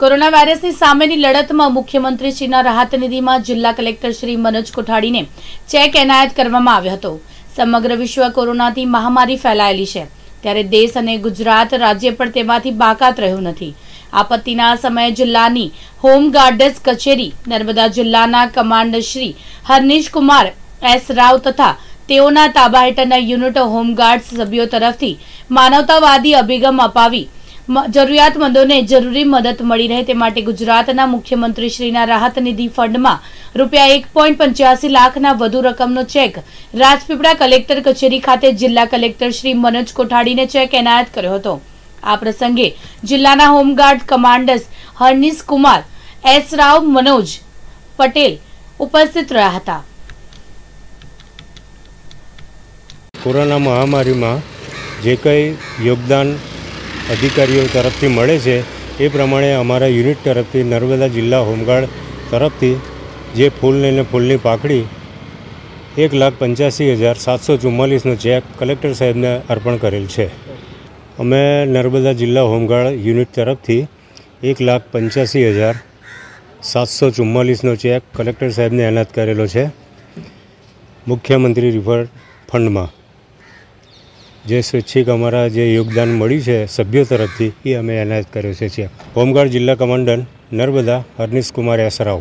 Corona વાયરસની સામેની લડતમાં મુખ્યમંત્રીશ્રીના રાહત નિધિમાં જિલ્લા કલેક્ટર શ્રી મનોજ કોઠાડીને ચેક એનાયત કરવામાં આવ્યો હતો. સમગ્ર વિશ્વ કોરોનાથી મહામારી ફેલાયેલી છે. ત્યારે દેશ અને ગુજરાત રાજ્ય પણ તેમાંથી બાકાત રહ્યું નથી. આપત્તિના સમયે જિલ્લાની હોમગાર્ડસ કચેરી, નર્મદા જિલ્લાના કમાન્ડર શ્રી કુમાર એસ રાવ તથા તેઓના તાબા હેઠળના યુનિટ હોમગાર્ડ્સ સભ્યો તરફથી માનવતાવાદી અભિગમ અપાવી જરૂરિયાતમંદોને જરૂરી મદદ મળી રહે તે માટે ગુજરાતના મુખ્યમંત્રીશ્રીના રાહત નિધિ ફંડમાં રૂપિયા એક પોઈન્ટ પંચ્યાસી લાખના વધુ રકમનો ચેક રાજપીપળા કલેક્ટર કચેરી ખાતે જિલ્લા કલેક્ટર શ્રી મનોજ કોઠાડીને ચેક એનાયત કર્યો હતો. આ પ્રસંગે જિલ્લાના home guard commanders Harnish Kumar, S Rao Manoj Patel ઉપસ્થિત રહ્યા હતા. કોરોના મહામારીમાં જે કંઈ યોગદાન અધિકારીઓ તરફથી મળે છે. એ પ્રમાણે અમારા યુનિટ તરફથી નર્મદા જિલ્લા હોમગાર્ડ તરફથી જે ફૂલને ને ફૂલની પાકડી એક લાખ પંચ્યાસી હજાર સાતસો ચુમ્માલીસનો ચેક કલેક્ટર સાહેબને અર્પણ કરેલ છે. અમે નર્મદા જિલ્લા હોમગાર્ડ યુનિટ તરફથી એક લાખ પંચ્યાસી હજાર સાતસો ચુમ્માલીસનો ચેક કલેક્ટર સાહેબને એનાયત કરેલો છે. મુખ્યમંત્રી રિવર ફંડમાં. જે સ્વૈચ્છિક અમારા જે યોગદાન મળ્યું છે સભ્યો તરફથી, એ અમે એનાયત કર્યો છે. હોમગાર્ડ જિલ્લા કમાન્ડન્ટ નર્મદા હરનીશ કુમાર એસરાવ